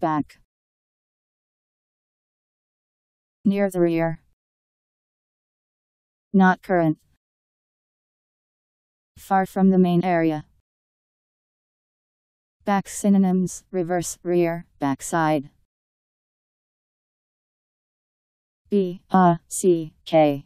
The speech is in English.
Back. Near the rear. Not current. Far from the main area. Back synonyms reverse, rear, backside. B A C K